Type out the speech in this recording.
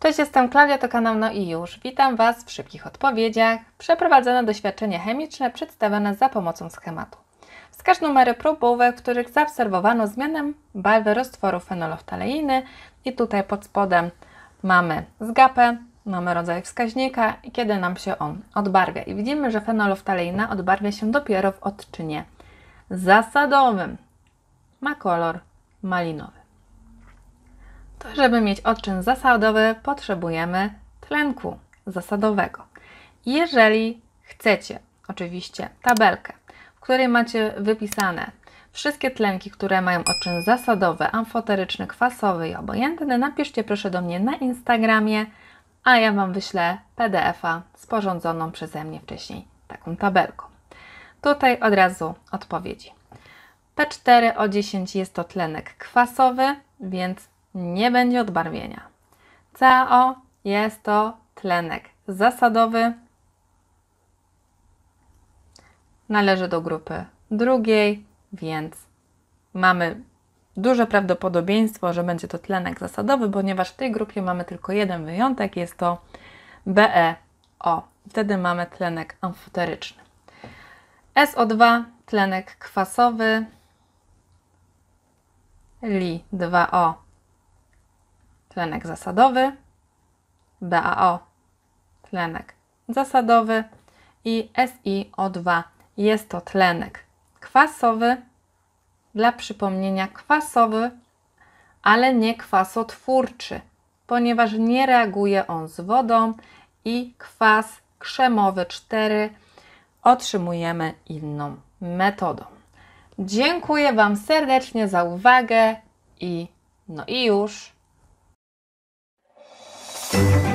Cześć, jestem Klaudia, to kanał No i już. Witam Was w szybkich odpowiedziach. Przeprowadzone doświadczenie chemiczne przedstawione za pomocą schematu. Wskaż numery próbówek, w których zaobserwowano zmianę barwy roztworu fenoloftaleiny i tutaj pod spodem mamy zgapę, mamy rodzaj wskaźnika i kiedy nam się on odbarwia. I widzimy, że fenoloftaleina odbarwia się dopiero w odczynie zasadowym. Ma kolor malinowy. To, żeby mieć odczyn zasadowy, potrzebujemy tlenku zasadowego. Jeżeli chcecie, oczywiście, tabelkę, w której macie wypisane wszystkie tlenki, które mają odczyn zasadowy, amfoteryczny, kwasowy i obojętny, napiszcie proszę do mnie na Instagramie, a ja Wam wyślę PDF-a sporządzoną przeze mnie wcześniej taką tabelką. Tutaj od razu odpowiedzi. P4O10 jest to tlenek kwasowy, więc nie będzie odbarwienia. CaO jest to tlenek zasadowy. Należy do grupy drugiej, więc mamy duże prawdopodobieństwo, że będzie to tlenek zasadowy, ponieważ w tej grupie mamy tylko jeden wyjątek, jest to BeO. Wtedy mamy tlenek amfoteryczny. SO2 tlenek kwasowy, Li2O tlenek zasadowy, BaO tlenek zasadowy i SiO2 jest to tlenek kwasowy, dla przypomnienia kwasowy, ale nie kwasotwórczy, ponieważ nie reaguje on z wodą i kwas krzemowy 4 otrzymujemy inną metodą. Dziękuję Wam serdecznie za uwagę i no i już. Thank you.